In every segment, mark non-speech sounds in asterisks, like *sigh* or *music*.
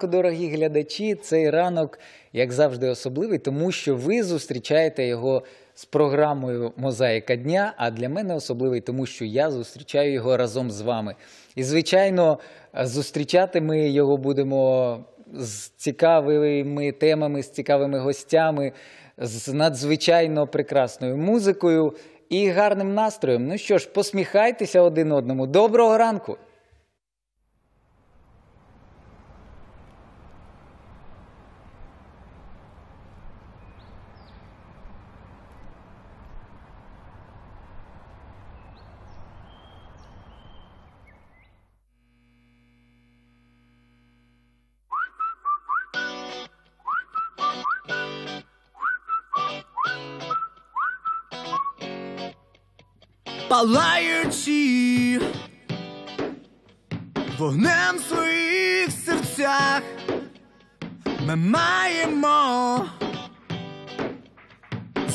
Ранку, дорогі глядачі. Цей ранок, як завжди, особливий, тому що ви зустрічаєте його з програмою Мозаїка дня. А для мене особливий, тому що я зустрічаю його разом з вами. І, звичайно, зустрічати ми його будемо з цікавими темами, з цікавими гостями, з надзвичайно прекрасною музикою і гарним настроєм. Ну що ж, посміхайтеся один одному. Доброго ранку! Палаючи вогнем в своїх серцях, ми маємо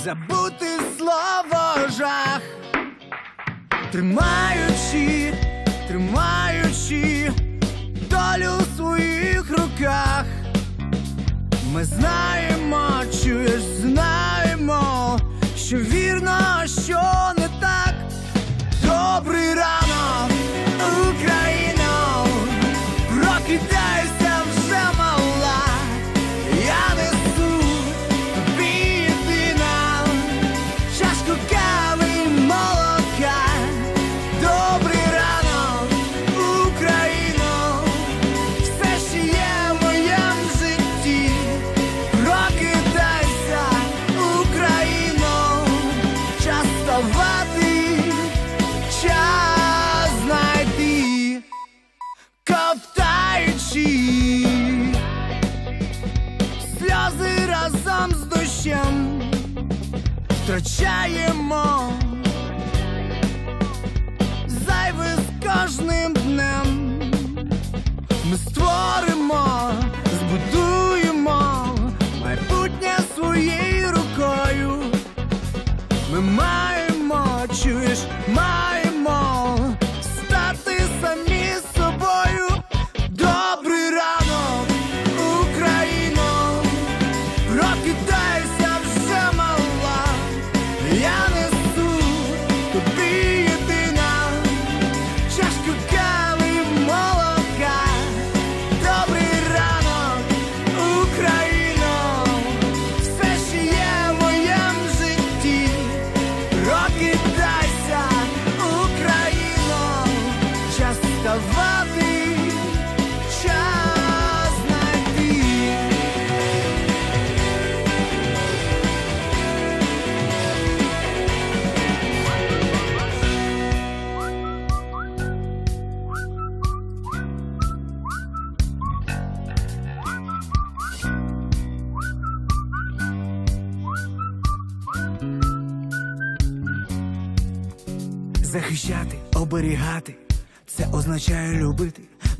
забути слово жах, тримаючи, тримаючи долю в своїх руках. Ми знаємо, чуєш, знаємо, що вірно, що. Pobre rana giant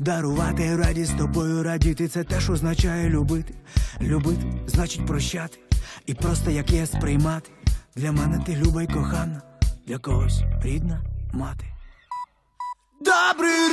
дарувати радість тобою радіти. Це теж означає любити. Любити значить прощати, і просто як є сприймати. Для мене ти люба й кохана, для когось рідна мати. Добрий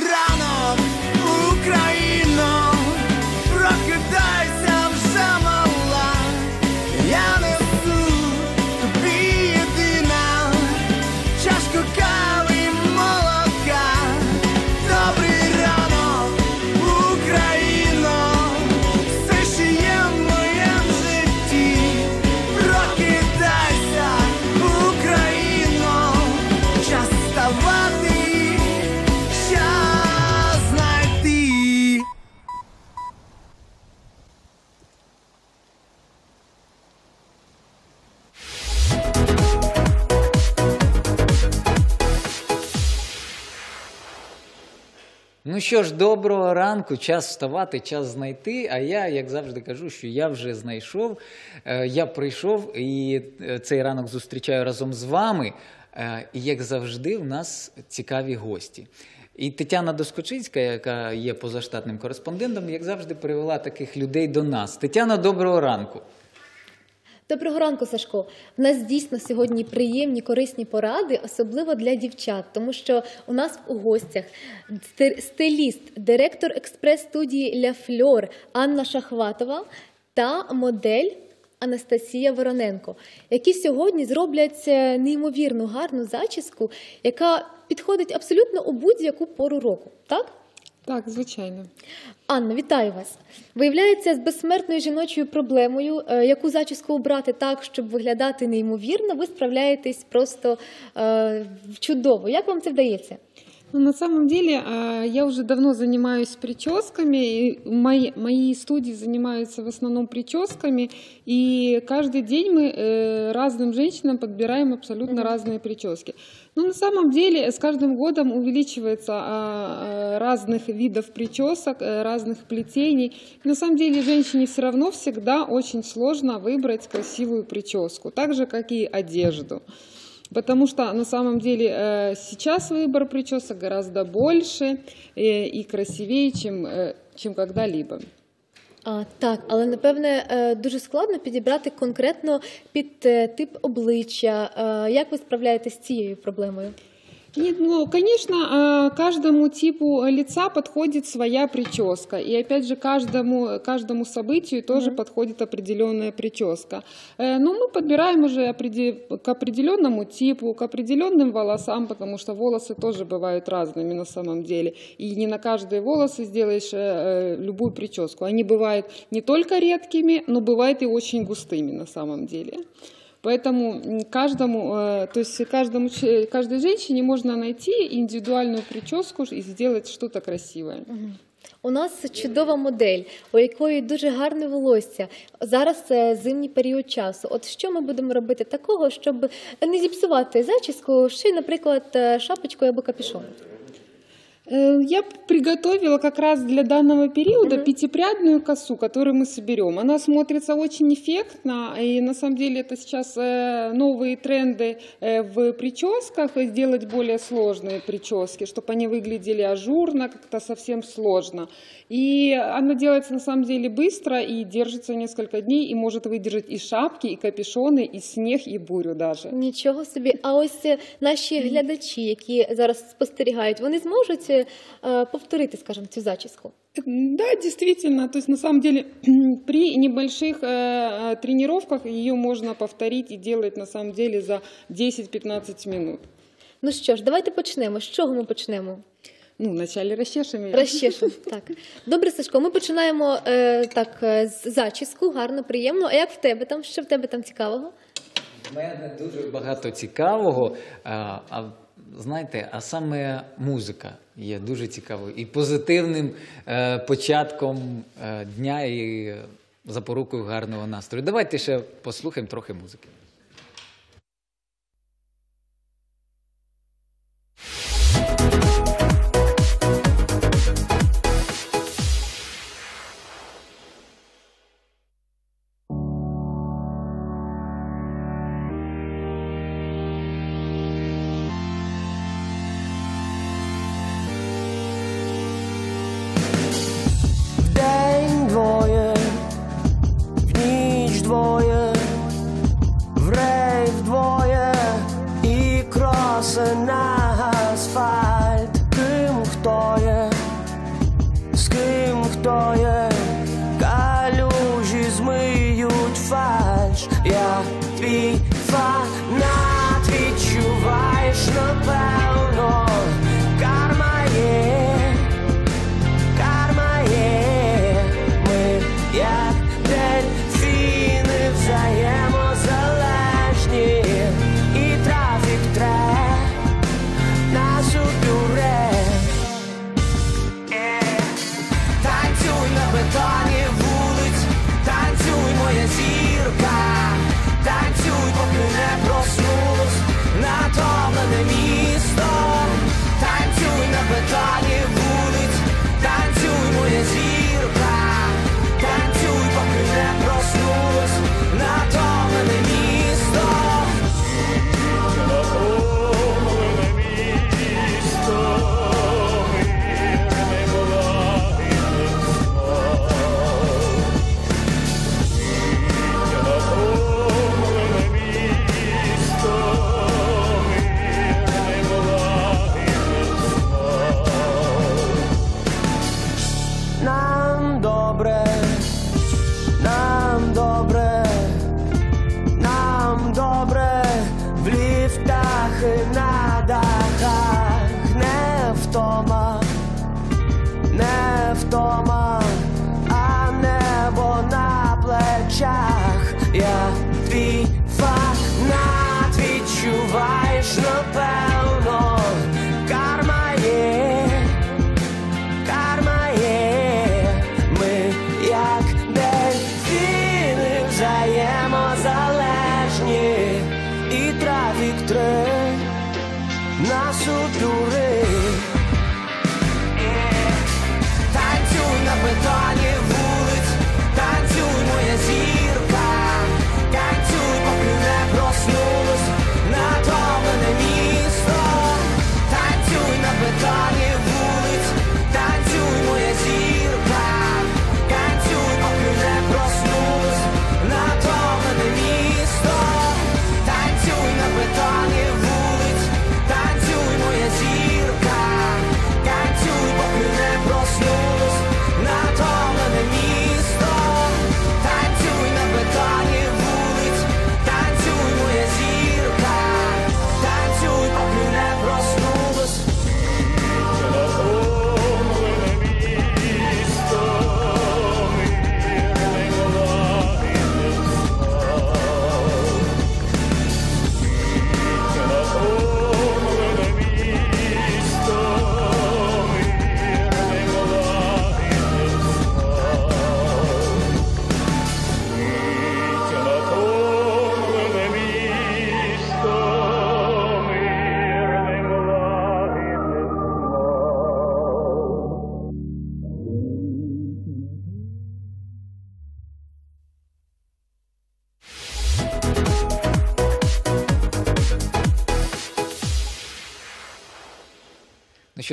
Ну що ж, доброго ранку, час вставати, час знайти. А я, як завжди, кажу, що я вже знайшов. Е, Я прийшов і е, цей ранок зустрічаю разом з вами. Е, І як завжди, у нас цікаві гості. І Тетяна Доскочицька, яка є позаштатним кореспондентом, як завжди, привела таких людей до нас. Тетяна, доброго ранку. Доброго ранку, Сашко. В нас дійсно сьогодні приємні корисні поради, особливо для дівчат, тому що у нас у гостях стиліст, директор експрес-студії Ля Фльор Анна Шахватова та модель Анастасія Вороненко, які сьогодні зроблять е, неймовірну гарну зачіску, яка підходить абсолютно у будь-яку пору року. Так? Так, звичайно. Анна, вітаю вас. Виявляється, з безсмертною жіночою проблемою, е, яку зачіску обрати так, щоб виглядати неймовірно, ви справляєтесь просто е, чудово. Як вам це вдається? Ну, на самом деле, а, я уже давно занимаюсь прическами, и мои, мои студии занимаются в основном прическами, и каждый день мы э, разным женщинам подбираем абсолютно разные прически. Но на самом деле с каждым годом увеличивается а, а, разных видов причесок, э, разных плетений. И на самом деле женщине все равно всегда очень сложно выбрать красивую прическу, так же, как и одежду. Потому что на самом деле э, сейчас выбор причесок гораздо больше э, и красивее, чем, э, чем когда-либо. А, так, але напевне е, дуже складно підібрати конкретно під е, тип обличчя. Е, Як ви справляєтесь з цією проблемою? Нет, ну, конечно, а, каждому типу лица подходит своя прическа. И опять же, каждому, каждому событию тоже подходит определенная прическа. Э, Но мы подбираем уже к определенному типу, к определенным волосам, потому что волосы тоже бывают разными на самом деле. И не на каждые волосы сделаешь э, э, любую прическу. Они бывают не только редкими, но бывают и очень густыми на самом деле. Поэтому каждому, э, то есть каждому, каждой женщине можно найти индивидуальную прическу и сделать что-то красивое. У нас чудова модель, у якої дуже гарне волосся. Зараз це зимній період часу. От що ми будемо робити такого, щоб не зіпсувати зачіску, ще наприклад, е, шапочкою або капюшоном? Э, Я приготовила как раз для данного периода пятипрядную косу, которую мы соберем. Она смотрится очень эффектно, и на самом деле это сейчас э, новые тренды э, в прическах, и сделать более сложные прически, чтобы они выглядели ажурно, как-то совсем сложно. И она делается на самом деле быстро и держится несколько дней, и может выдержать и шапки, и капюшоны, и снег, и бурю даже. Нічого собі. А ось е, наші глядачі, які зараз спостерігають, вони зможуть е, повторити, скажімо, цю зачіску. Да, действительно. То есть на самом деле *clears throat* при небольших э, э, тренировках ее можно повторить и делать на самом деле за 10-15 минут. Ну що ж, давайте почнемо. З чого ми почнемо? Ну, вначале. Розчешемо. *laughs* Так. Добре, Сашко, ми починаємо е, так е, з зачіску, гарно, приємно. А як в тебе там? Що в тебе там цікавого? У мене дуже багато цікавого. А, а знаєте, а саме музика є дуже цікавою і позитивним е, початком е, дня і запорукою гарного настрою. Давайте ще послухаємо трохи музики.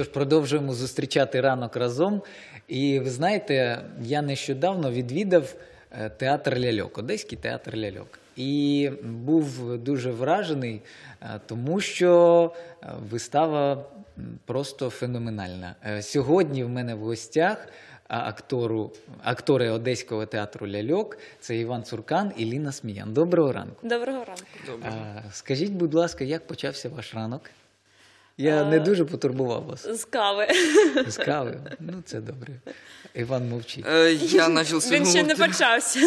Що ж, продовжуємо зустрічати ранок разом. І ви знаєте, я нещодавно відвідав е, театр ляльок, Одеський театр ляльок. І був дуже вражений, е, тому що е, вистава просто феноменальна. Сьогодні в мене в гостях актору, актори Одеського театру ляльок це Іван Цуркан і Ліна Сміян. Доброго ранку. Доброго ранку. А, Скажіть, будь ласка, як почався ваш ранок? Я не дуже потурбував вас. З кави. З кави. Ну, це добре. Іван мовчить. Э, Я начал свое Він ще не утро. почався.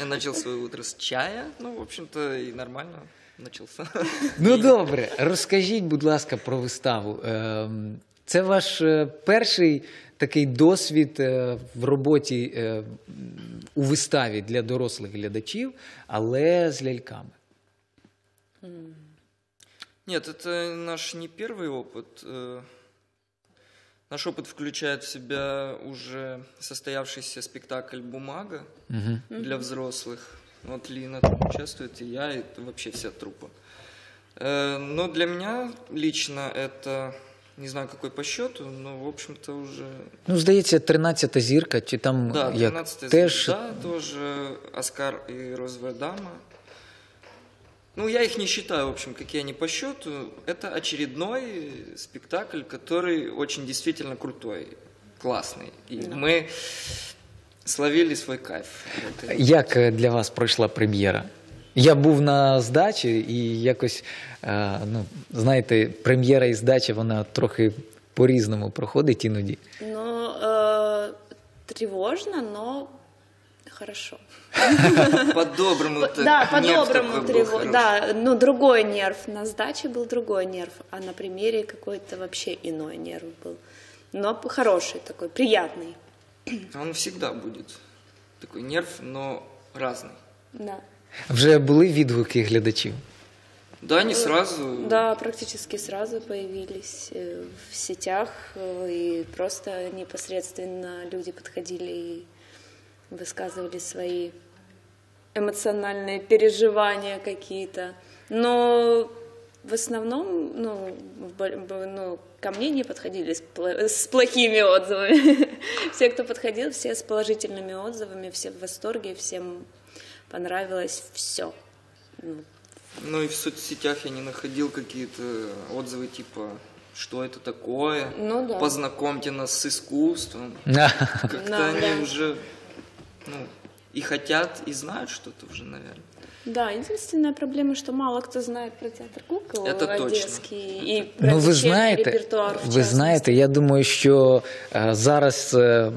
Я начал свое утро с чая. Ну, в общем-то, и нормально начался. Ну добре, розкажіть, будь ласка, про виставу. Ем, Це ваш е, перший такий досвід е, в роботі е, у виставі для дорослих глядачів, але з ляльками. Нет, это наш не первый опыт. Э, Наш опыт включает в себя уже состоявшийся спектакль «Бумага» для взрослых. Вот Лина там участвует, и я, и вообще вся труппа. Э, Но для меня лично это, не знаю какой по счету, но, в общем-то, уже Ну, здається, 13-та зірка, чи там Да, як 13 теж. звезда тоже, Оскар и Розовая дама. Ну, я их не считаю, в общем, какие они по счету. Это очередной спектакль, который очень действительно крутой, классный. И мы словили свой кайф. от этого. Як е, для вас пройшла прем'єра? Я був на здачі і якось, е, ну, знаєте, прем'єра і здача, вона трохи по-різному проходить іноді. Ну, э, тревожно, но хорошо. *laughs* По-доброму. Да, по-доброму хороший. Да, ну другой нерв. На сдаче был другой нерв, а на премьере какой-то вообще иной нерв был. Но хороший такой, приятный. Он всегда будет. Такой нерв, но разный. Да. Вже були відгуки глядачів. Да, не сразу. Да, практически сразу появились э, в сетях, э, и просто непосредственно люди подходили и высказывали свои эмоциональные переживания какие-то. Но в основном, ну, ну, ко мне не подходили с, с плохими отзывами. *laughs* Все, кто подходил, все с положительными отзывами, все в восторге, всем понравилось все. Ну и в соцсетях я не находил какие-то отзывы типа что это такое, Ну да. познакомьте нас с искусством. *laughs* Как-то они уже ну, и хотят, и знают что-то уже, наверное. Да, единственная проблема, что мало кто знает про театр кукол Это точно. одесский и про Ну, ви знаєте, репертуар. ви знаєте, я думаю, що е, зараз е,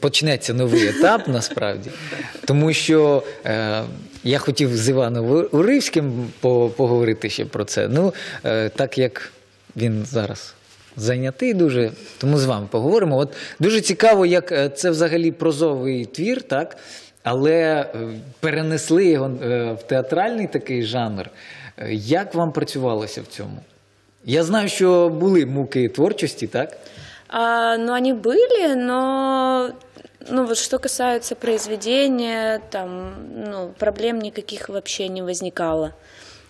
почнеться новий етап насправді, *laughs* тому що е, я хотів з Іваном Уривським по- поговорити ще про це. Ну, е, так як він зараз зайнятий дуже, тому з вами поговоримо. От дуже цікаво, як е, це взагалі прозовий твір, так? Але е, перенесли його е, в театральний такий жанр. Як вам працювалося в цьому? Я знаю, що були муки творчості, так? А, ну, они были, но ну, вот что касается произведения, там, ну, проблем никаких вообще не возникало.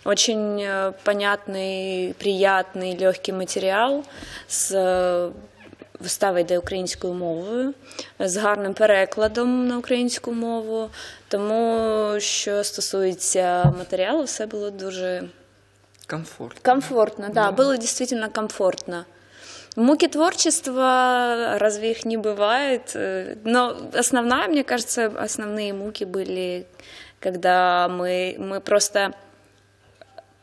Очень э, понятный, приятный, легкий матеріал з е, виставою йде українською мовою, з гарним перекладом на українську мову. Тому, що стосується матеріалу, все було дуже Комфорт. Комфортно, да, было действительно комфортно. Муки творчества, разве их не бывает? Э, Но основная, мне кажется, основные муки были, когда мы, мы просто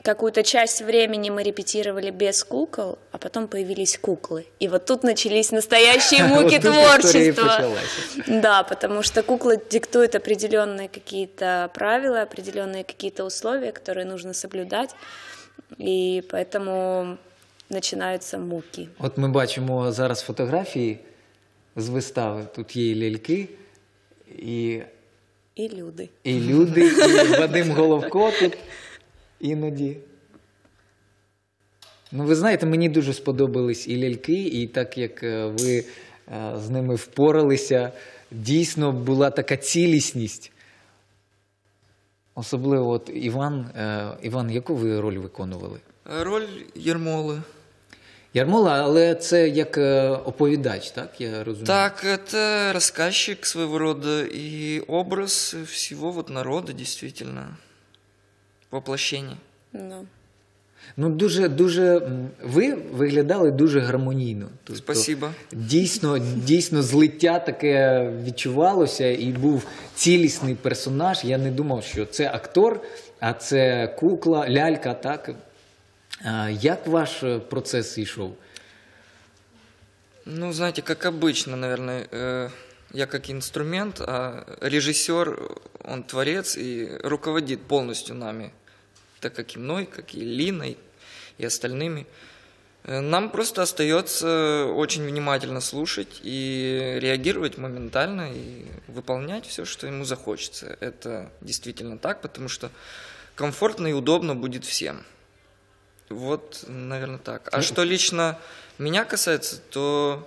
какую-то часть времени мы репетировали без кукол, а потом появились куклы. И вот тут начались настоящие *laughs* муки Вот тут история и творчества. почалась. Да, потому что кукла диктует определенные какие-то правила, определенные какие-то условия, которые нужно соблюдать. И поэтому начинаются муки. От ми бачимо зараз фотографії з вистави. Тут є і ляльки, і, И люди. і люди, і *laughs* Вадим Головко тут Іноді. Ну, ви знаєте, мені дуже сподобались і ляльки, і так як е, ви е, з ними впоралися, дійсно була така цілісність. Особливо от Іван, е, Іван, яку ви роль виконували? Роль Ермолы. Ярмола, але це як оповідач, так? Я розумію. Так, это рассказчик своего рода и образ всего вот народа, действительно. Воплощение. Ну, Ну, дуже, дуже ви виглядали дуже гармонійно. Тобто, Спасибо. Дійсно, дійсно, злиття таке відчувалося, і був цілісний персонаж. Я не думав, що це актор, а це кукла, лялька. Так а, як ваш процес йшов? Ну, знаете, как обычно, наверное, э, я как инструмент, а режиссер, он творец и руководит полностью нами, так как и мной, как и Линой и остальными. Э, Нам просто остается очень внимательно слушать и реагировать моментально и выполнять все, что ему захочется. Это действительно так, потому что комфортно и удобно будет всем. Вот, наверное, так. А что лично меня касается, то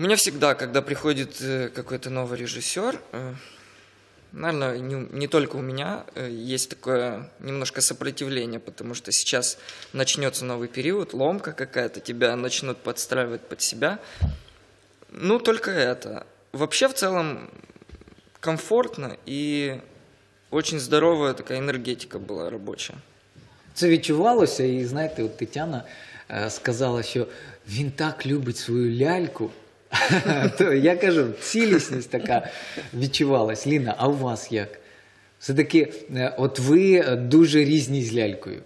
у меня всегда, когда приходит э, какой-то новый режиссер, э, наверное, не, не только у меня, э, есть такое немножко сопротивление, потому что сейчас начнется новый период, ломка какая-то, тебя начнут подстраивать под себя. Ну, только это. Вообще, в целом, комфортно и очень здоровая такая энергетика была рабочая. Це відчувалося, і знаєте, от Тетяна е, сказала, що він так любить свою ляльку. *laughs* Я кажу, цілісність така відчувалась. Ліна, а у вас як? Все-таки, е, от ви дуже різні з лялькою.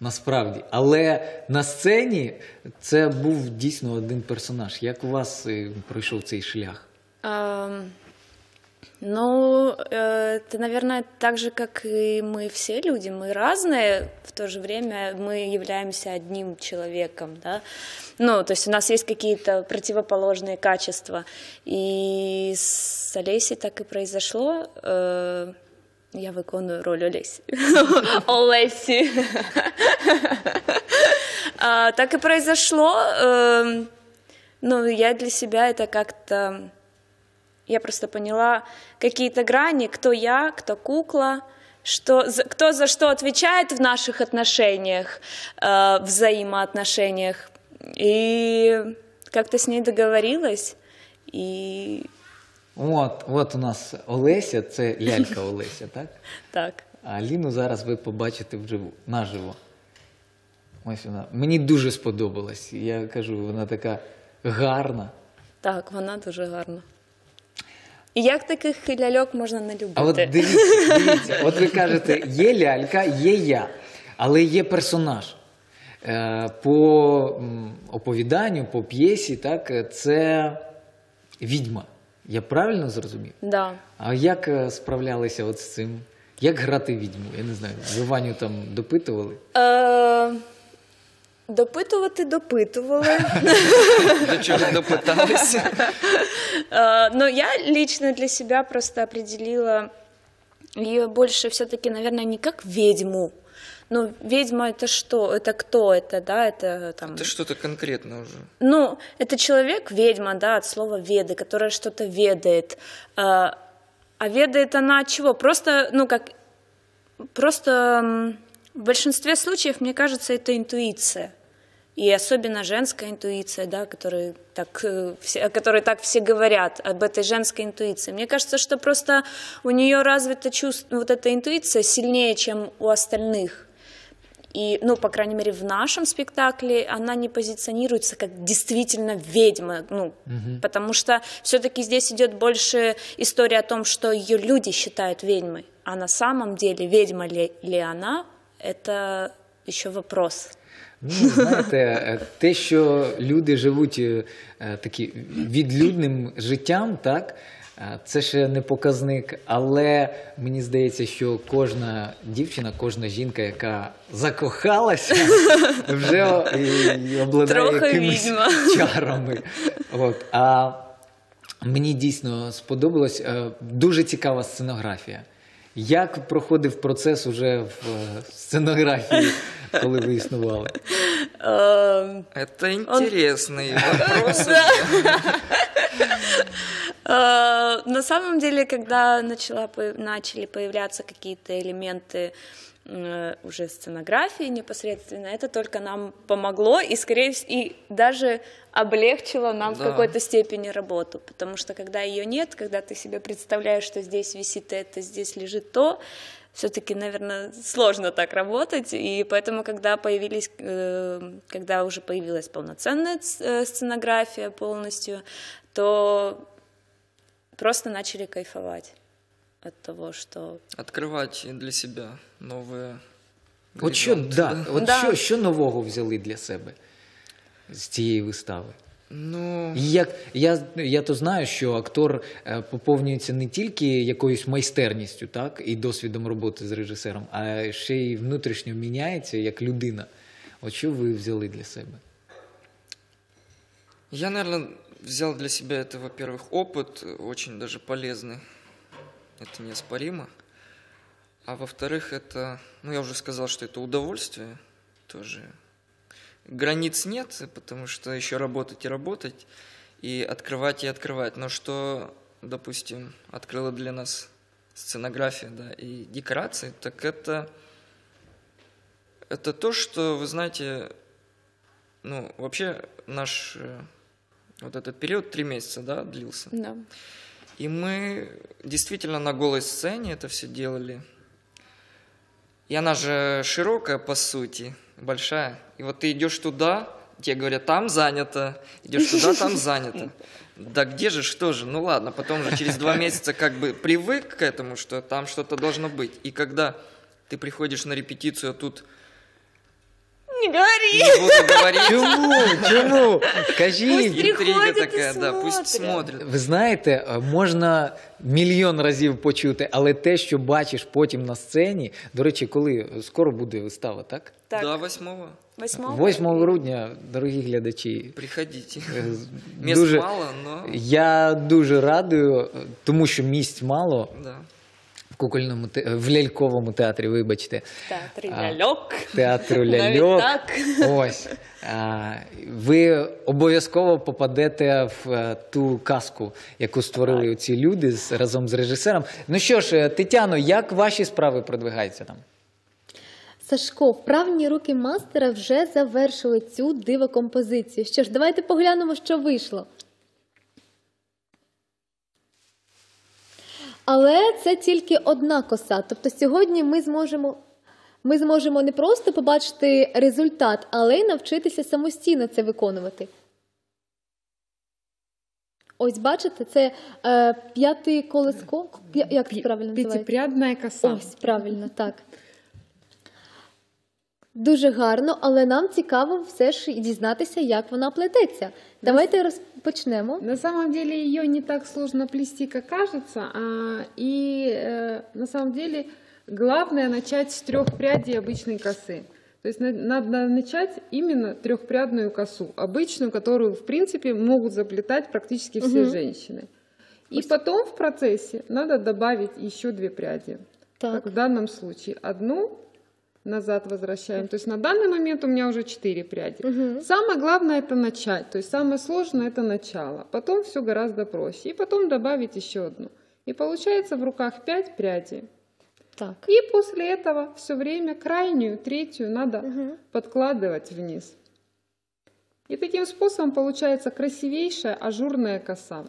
Насправді, але на сцені це був дійсно один персонаж. Як у вас е, пройшов цей шлях? Ам, Ну, э, это, наверное, так же, как и мы все люди, мы разные, в то же время мы являемся одним человеком, да. Ну, то есть у нас есть какие-то противоположные качества. И с Олесей так и произошло. Э, Я виконую роль Олесі. *laughs* Олесі. *laughs* А, Так и произошло. Эм, Ну, я для себя это как-то... Я просто поняла какие-то грани, кто я, кто кукла, что, кто за что отвечает в наших отношениях, э, взаимоотношениях. И как-то с ней договорилась. И От, от у нас Олеся, це лялька *laughs* Олеся, так? так. А Ліну зараз ви побачите вживу, наживо. Ось вона. Мені дуже сподобалась. Я кажу, вона така гарна. Так, вона дуже гарна. І як таких ляльок можна не любити? А от дивіться, дивіться, от ви кажете, є лялька, є я, але є персонаж. Е, По оповіданню, по п'єсі, так, це відьма. Я правильно зрозумів? Да. А як е, справлялися от з цим? Як грати відьму? Я не знаю, ви Ваню там допитували? Е, допитувати допитували. До чего допытались. Э, Но я лично для себя просто определила ее больше все-таки, наверное, не как ведьму. Ну, ведьма это что? Это кто это, да? Это там. Это что-то конкретно уже. Ну, это человек, ведьма, да, от слова веды, которая что-то ведает. А, а ведает она от чего? Просто, ну, как, просто в большинстве случаев, мне кажется, это интуиция. И особенно женская интуиция, да, которой так, э, все, о которой так все говорят, об этой женской интуиции. Мне кажется, что просто у нее развита чувство, вот эта интуиция сильнее, чем у остальных. И, ну, по крайней мере, в нашем спектакле она не позиционируется как действительно ведьма, ну, потому что все-таки здесь идет больше история о том, что ее люди считают ведьмой, а на самом деле ведьма ли, ли она, это еще вопрос. Ну, знаєте, е, те, що люди живуть е, е, такі відлюдним життям, так, е, це ще не показник. Але мені здається, що кожна дівчина, кожна жінка, яка закохалася, *laughs* вже і- обладає Трохи якимись відьма. чарами. От. А мені дійсно сподобалось дуже цікава сценографія. Як проходив процес уже в е, сценографії, коли ви існували? Эм, Это интересный вопрос. *laughs* Э, На самом деле, когда начала, по- начали появляться какие-то элементы э, уже сценографии непосредственно, это только нам помогло и, скорее всего, и даже облегчило нам в Да. какой-то степени работу, потому что когда ее нет, когда ты себе представляешь, что здесь висит это, здесь лежит то, все-таки, наверное, сложно так работать, и поэтому, когда появились, э, когда уже появилась полноценная э, сценография полностью, то просто начали кайфовать от того, что Открывать для себя новые От що, горизонты, да, от Да. Що, що нового взяли для себе з цієї вистави? Ну, І Як, я, я то знаю, що актор е, поповнюється не тільки якоюсь майстерністю так, і досвідом роботи з режисером, а ще й внутрішньо міняється як людина. От що ви взяли для себе? я, наверное, взял для себя это, во-первых, опыт, э, очень даже полезный. Это неоспоримо. А во-вторых, это, ну, я уже сказал, что это удовольствие тоже. Границ нет, потому что еще работать и работать, и открывать и открывать. Но что, допустим, открыла для нас сценография, да, и декорации, так это, это то, что, вы знаете, ну, вообще наш э, вот этот период три месяца, да, длился. да. И мы действительно на голой сцене это все делали. И она же широкая, по сути, большая. И вот ты идешь туда, тебе говорят, там занято. Идешь туда, там *laughs* занято. Да где же, что же? Ну ладно, потом же через два месяца как бы привык к этому, что там что-то должно быть. И когда ты приходишь на репетицию, а тут Не говори! не буду говорить, Чому? Чому? Кажіть. интрига приходят и такая, да, пусть смотрят. смотрят. Ви знаєте, е, можна мільйон разів почути, але те, що бачиш потім на сцені, до речі, коли скоро буде вистава, так? Так, Да, восьмого. восьмого? 8 грудня, дорогі глядачі. Приходите. е, дуже- мало, но Я дуже радую, е, тому що місць мало да. В кукольному те- в ляльковому театрі, вибачте. Театр ляльок. Театру ляльок. так. Ось. А, Ви обов'язково попадете в е, ту казку, яку створили ці люди з- разом з режисером. Ну що ж, е, Тетяно, як ваші справи продвигаються там? Сашко, вправні руки мастера вже завершили цю дивокомпозицію. Що ж, давайте поглянемо, що вийшло. Але це тільки одна коса. Тобто сьогодні ми зможемо, ми зможемо не просто побачити результат, але й навчитися самостійно це виконувати. Ось бачите, це е, п'ятий колеско. Як це правильно називається? Пятипрядная коса. Ось правильно, так. Дуже гарно, але нам цікаво все ж дізнатися, як вона плететься. Давайте розпочнемо. На самом деле ее не так сложно плести, как кажется. а, и э, на самом деле главное начать с трех прядей обычной косы. То есть на- надо начать именно трехпрядную косу, обычную, которую, в принципе, могут заплетать практически все Мгм. женщины. И потом в процессе надо добавить еще две пряди. Так. Как в данном случае. Одну назад возвращаем. То есть на данный момент у меня уже четыре пряди. Мгм. Самое главное это начать. То есть самое сложное это начало. Потом все гораздо проще. И потом добавить еще одну. И получается в руках пять прядей. Так. И после этого все время крайнюю, третью надо Мгм. подкладывать вниз. И таким способом получается красивейшая ажурная коса.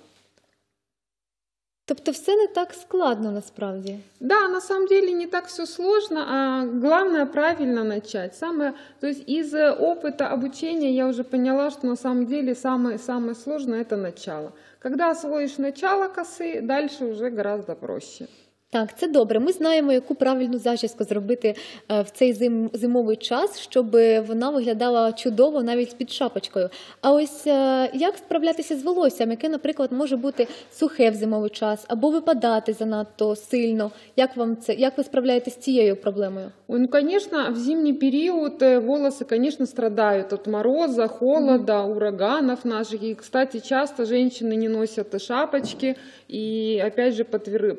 Тобто все не так складно насправді. Да, на самом деле не так все сложно, а главное правильно начать. Самое, то есть из э, опыта обучения я уже поняла, что на самом деле самое, самое сложное это начало. Когда освоишь начало косы, дальше уже гораздо проще. Так, це добре. Ми знаємо, яку правильну зачіску зробити е, в цей зим, зимовий час, щоб вона виглядала чудово навіть під шапочкою. А ось е, як справлятися з волоссям, яке, наприклад, може бути сухе в зимовий час або випадати занадто сильно? Як вам це? Як ви справляєтесь з цією проблемою? Ой, ну, конечно, в зимний период э, волосы, конечно, страдают от мороза, холода, ураганов наших. И, кстати, часто женщины не носят шапочки и, опять же, подвер-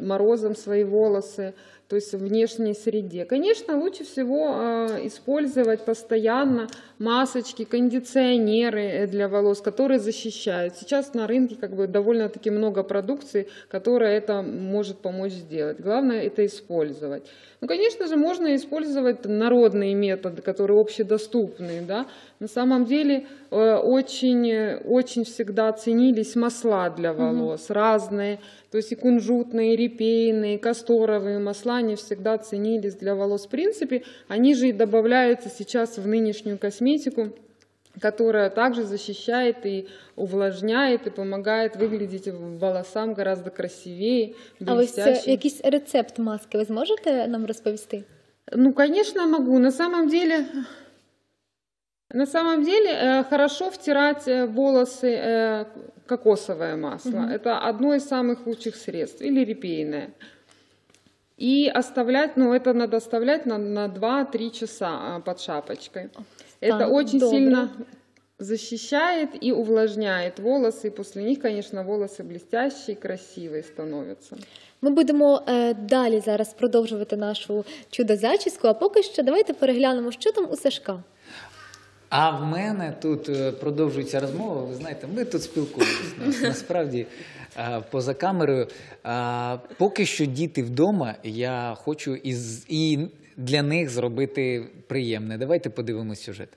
морозам свои волосы, то есть в внешней среде. Конечно, лучше всего э, использовать постоянно масочки, кондиционеры э, для волос, которые защищают. Сейчас на рынке как бы довольно-таки много продукции, которая это может помочь сделать. Главное это использовать. Ну, конечно же, можно использовать народные методы, которые общедоступны. Да? На самом деле э, очень, э, очень всегда ценились масла для волос, разные, то есть и кунжутные, и репейные, и касторовые масла, они всегда ценились для волос. В принципе, они же и добавляются сейчас в нынешнюю косметику, которая также защищает и увлажняет, и помогает выглядеть волосам гораздо красивее, А ось блестяще. якийсь рецепт маски ви зможете нам розповісти? Ну, конечно, могу. На самом деле, на самом деле э, хорошо втирать э, волосы э, кокосовое масло. Это одно из самых лучших средств. Или репейное. И оставлять, ну, это надо оставлять на, на 2-3 часа а, под шапочкой. Это Так, очень добро. сильно защищает и увлажняет волосы. И после них, конечно, волосы блестящие, красивые становятся. Ми будемо е, далі зараз продовжувати нашу чудо-зачіску, а поки що давайте переглянемо, що там у Сашка. А в мене тут е, продовжується розмова. Ви знаєте, ми тут спілкуємося. Нас- *laughs* Насправді е, поза камерою. Поки що діти вдома. Я хочу із і для них зробити приємне. Давайте подивимось сюжет.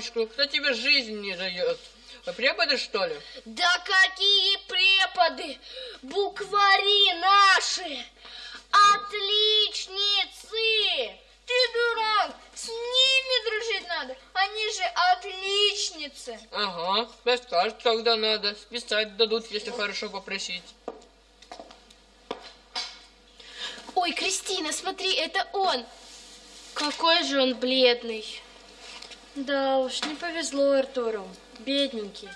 Себе заявочку. Кто тебе жизнь не дает? Преподы, что ли? Да какие преподы! Буквари наши! Отличницы! Ты дурак, с ними дружить надо. Они же отличницы. Ага, расскажут, когда надо. Списать дадут, если хорошо попросить. Ой, Кристина, смотри, это он. Какой же он бледный. Да уж, не повезло Артуру. Бедненький.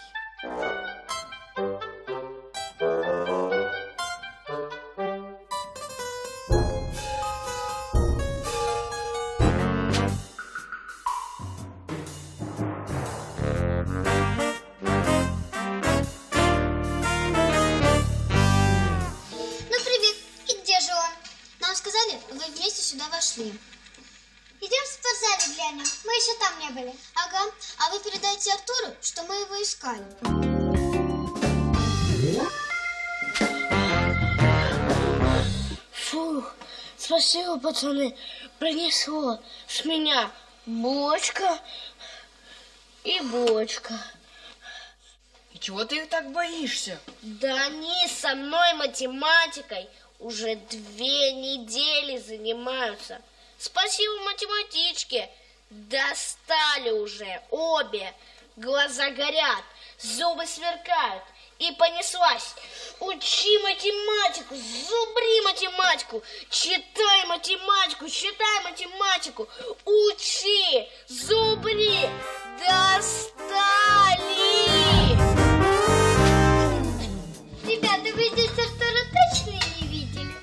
Пацаны. Принесло с меня бочка и бочка. И чего ты так боишься? Да они со мной математикой уже две недели занимаются. Спасибо математичке. Достали уже обе. Глаза горят, зубы сверкают. И понеслась. Учи математику, зубри математику, читай математику, читай математику. Учи, зубри, достали. Ребята, вы здесь Артура точно не видели?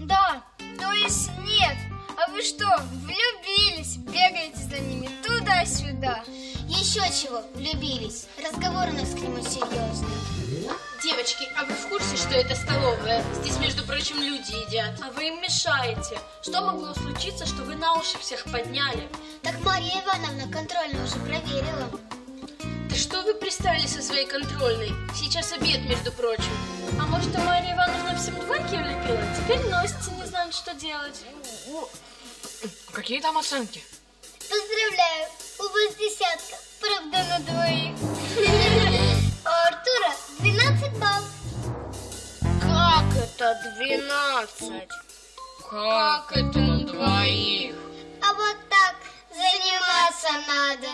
Да, то есть нет. А вы что, влюбились? Бегаете за ними туда-сюда. Еще чего, влюбились. Разговор у нас к нему серьезный. Девочки, а вы в курсе, что это столовая? Здесь, между прочим, люди едят. А вы им мешаете. Что могло случиться, что вы на уши всех подняли? Так Мария Ивановна контрольную уже проверила. Да что вы пристали со своей контрольной? Сейчас обед, между прочим. А может, у Марии Ивановна всем двойки влепила? Теперь носится, не знают, что делать. Какие там оценки? Поздравляю, у вас десятка, правда на двоих. *laughs* У Артура 12 баллов. Как это двенадцать? Как это на двоих? А вот так заниматься надо.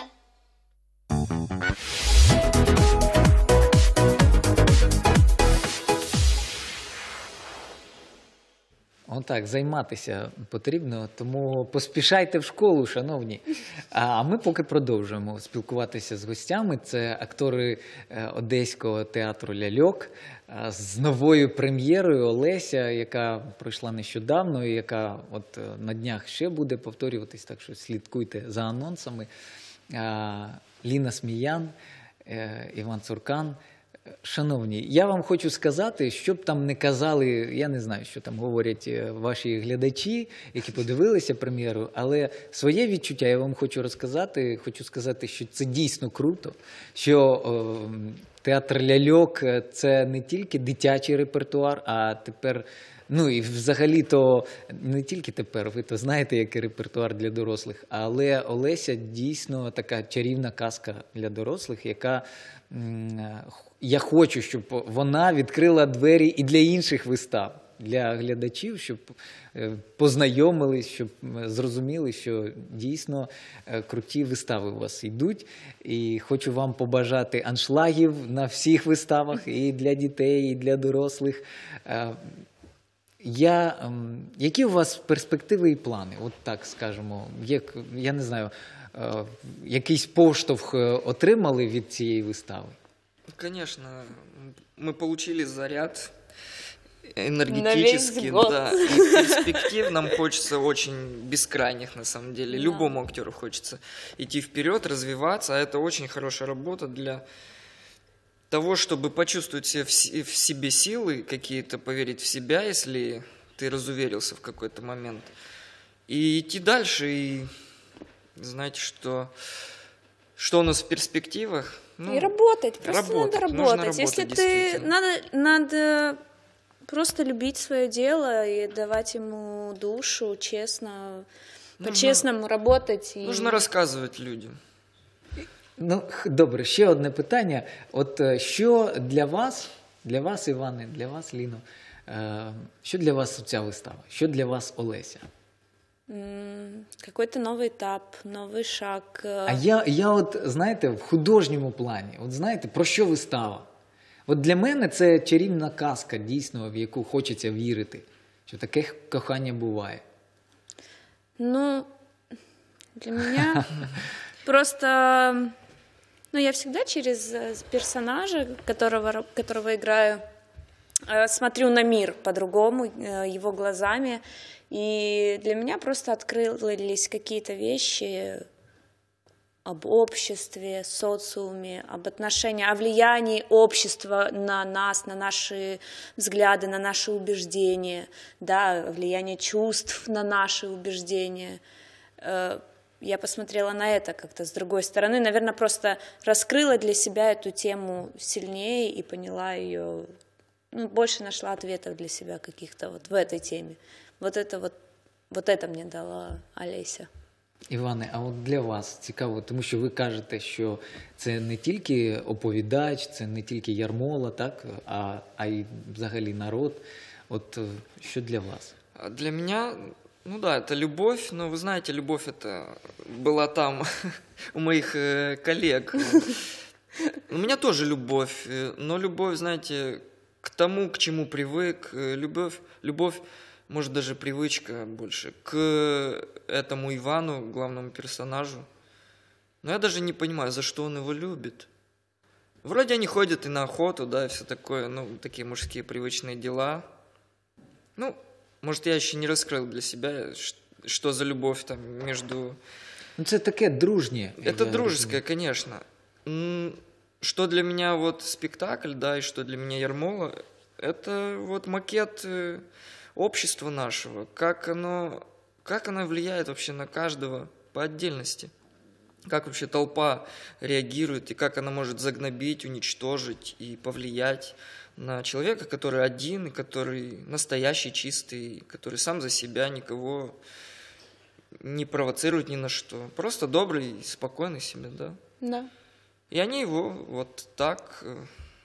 Отак, займатися потрібно, тому поспішайте в школу, шановні. А ми поки продовжуємо спілкуватися з гостями. Це актори е, Одеського театру Ляльок е, з новою прем'єрою Олеся, яка пройшла нещодавно, і яка от е, на днях ще буде повторюватись, так що слідкуйте за анонсами. Ліна Сміян, Іван Цуркан. Шановні, я вам хочу сказати, що б там не казали, я не знаю, що там говорять е, ваші глядачі, які подивилися прем'єру, але своє відчуття я вам хочу розказати. Хочу сказати, що це дійсно круто, що е, театр ляльок це не тільки дитячий репертуар, а тепер. Ну і взагалі-то не тільки тепер, ви то знаєте, який репертуар для дорослих, але Олеся дійсно така чарівна казка для дорослих, яка м, я хочу, щоб вона відкрила двері і для інших вистав, для глядачів, щоб е, познайомились, щоб зрозуміли, що дійсно е, круті вистави у вас йдуть. І хочу вам побажати аншлагів на всіх виставах і для дітей, і для дорослих. Е, Я, які у вас перспективи і плани? От так скажемо. Як, я не знаю, якийсь поштовх отримали від цієї вистави? Конечно, мы получили заряд энергетический, год. да, и перспектив нам хочется очень бескрайних, на самом деле. Любому актеру хочется идти вперед, развиваться, а это очень хорошая работа для того, чтобы почувствовать в, в себе силы какие-то, поверить в себя, если ты разуверился в какой-то момент, и идти дальше, и знаете, что, что у нас в перспективах, Ну, и работать, просто работать, надо нужно работать. Если работать, ты надо, надо просто любить свое дело и давать ему душу, честно, Нужно- по-честному работать. И... Нужно рассказывать людям. Ну, добре, ще одне питання. От е, що для вас, для вас, Іване, для вас, Ліно, е, що для вас ця вистава? Що для вас Олеся? М, Какой-то новый этап, новый шаг. э, А я, я от, знаєте, в художньому плані, от знаєте, про що вистава? От для мене це чарівна казка, дійсно, в яку хочеться вірити, що таке х- кохання буває. Ну, для меня *laughs* просто, ну, я всегда через э, персонажа, которого, ра- которого играю, э, смотрю на мир по-другому, э, его глазами, и для меня просто открылись какие-то вещи об обществе, социуме, об отношении, о влиянии общества на нас, на наши взгляды, на наши убеждения, да, влияние чувств на наши убеждения. Э, Я посмотрела на это как-то с другой стороны, наверное, просто раскрыла для себя эту тему сильнее и поняла ее, ну, больше нашла ответов для себя каких-то вот в этой теме. Вот это вот, вот это мне дала Олеся. Іване, а от для вас цікаво, тому що ви кажете, що це не тільки оповідач, це не тільки ярмола, так, а, а й взагалі народ. От е, що для вас? А Для меня, ну да, это любовь, но вы знаете, любовь это была там *laughs* у моих э, коллег. *laughs* У меня тоже любовь, э, но любовь, знаете, к тому, к чему привык, э, любовь, любовь, может даже привычка больше к этому Ивану, главному персонажу. Но я даже не понимаю, за что он его любит. Вроде они ходят и на охоту, да, и все такое, ну, такие мужские привычные дела. Ну, может, я еще не раскрыл для себя, что за любовь там между... Ну, це таке дружнє. Это я дружеское, конечно. Что для меня вот спектакль, да, и что для меня Ермола, это вот макет э, общества нашего, как оно, как оно влияет вообще на каждого по отдельности. Как вообще толпа реагирует и как она может загнобить, уничтожить и повлиять на человека, который один, и который настоящий, чистый, который сам за себя никого не провоцирует ни на что. Просто добрый спокойный себе, да. Да. И они его вот так э,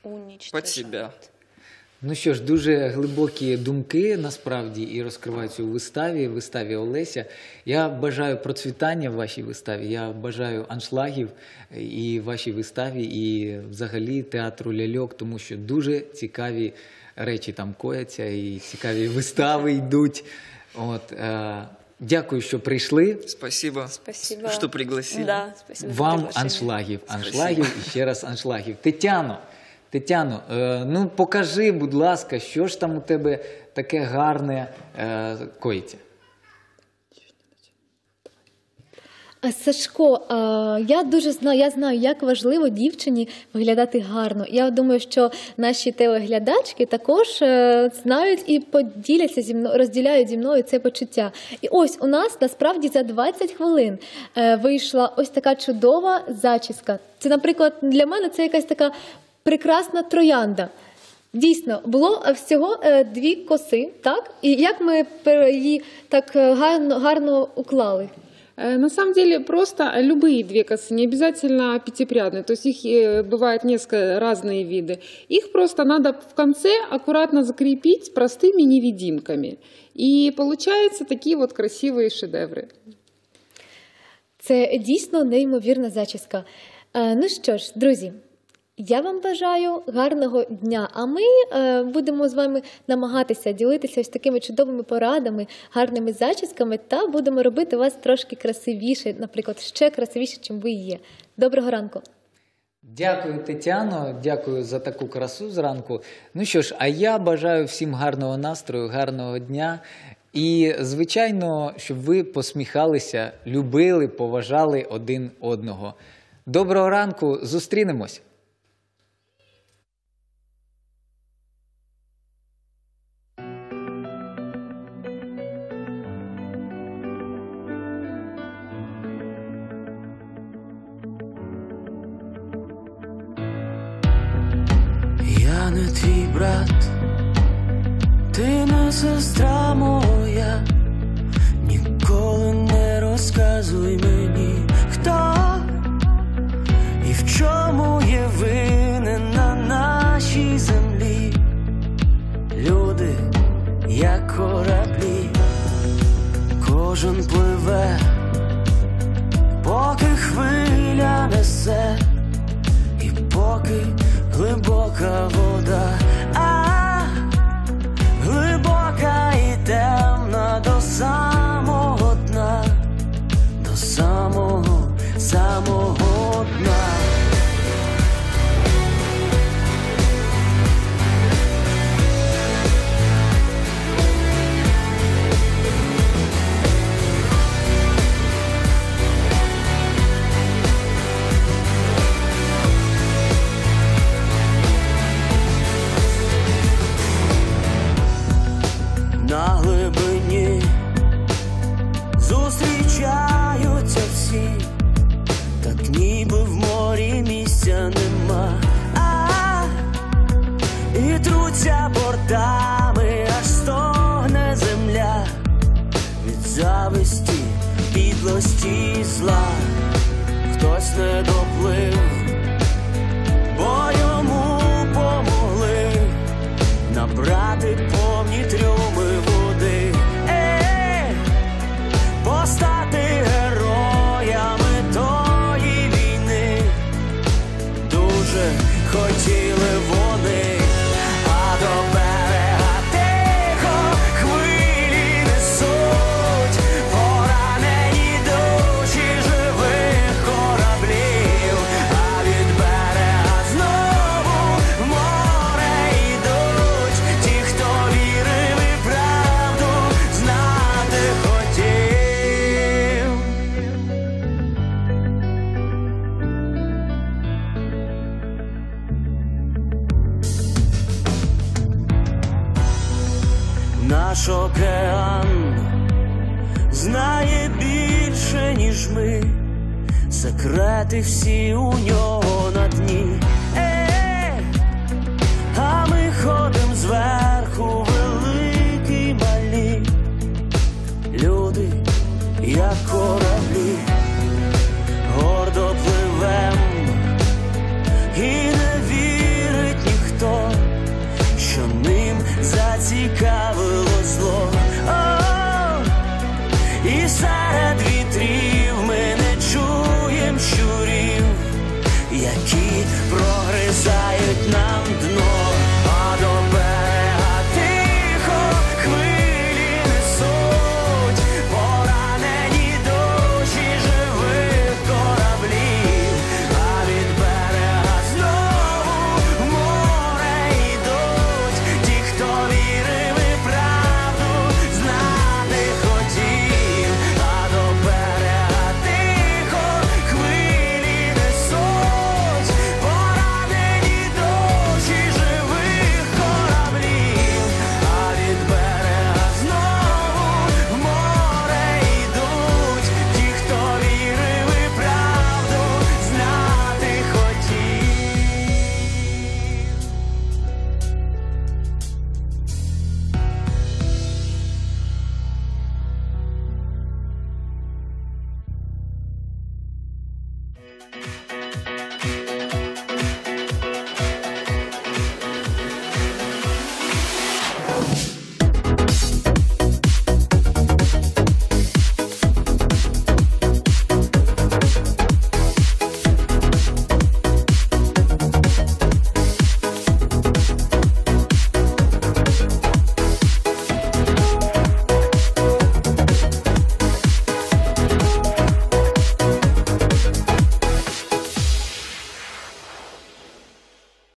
Уничтожают. под себя. Ну що ж, дуже глибокі думки насправді і розкриваються у виставі, виставі Олеся. Я бажаю процвітання в вашій виставі. Я бажаю аншлагів і вашій виставі, і взагалі театру ляльок, тому що дуже цікаві речі там кояться, і цікаві вистави йдуть. От, е, дякую, що прийшли. Спасибо, Спасибо. что пригласили. Да, спасибо Вам приглашение. аншлагів, аншлагів і ще раз аншлагів. Тетяно, Тетяно, е, ну покажи, будь ласка, що ж там у тебе таке гарне е, коїться. А, Сашко, я дуже знаю, я знаю, як важливо дівчині виглядати гарно. Я думаю, що наші телеглядачки також е, знають і поділяться зі мною, розділяють зі мною це почуття. І ось у нас насправді за 20 хвилин е, вийшла ось така чудова зачіска. Це, наприклад, для мене це якась така прекрасна троянда. Дійсно, було е, всього е, дві коси, так? І як ми е, її так е, гарно, гарно уклали? Э, На самом деле просто любые две косы, не обязательно пятипрядные, то есть их э, бывает несколько разные виды. Их просто надо в конце аккуратно закрепить простыми невидимками. И получаются такие вот красивые шедевры. Це дійсно неймовірна зачіска. Е, Ну що ж, друзі, Я вам бажаю гарного дня. А ми е, будемо з вами намагатися ділитися ось такими чудовими порадами, гарними зачісками, та будемо робити вас трошки красивіше, наприклад, ще красивіше, чим ви є. Доброго ранку! Дякую, Тетяно, дякую за таку красу зранку. Ну що ж, а я бажаю всім гарного настрою, гарного дня. І, звичайно, щоб ви посміхалися, любили, поважали один одного. Доброго ранку, зустрінемось! брат, ти не сестра моя, ніколи не розказуй мені, хто і в чому є ви.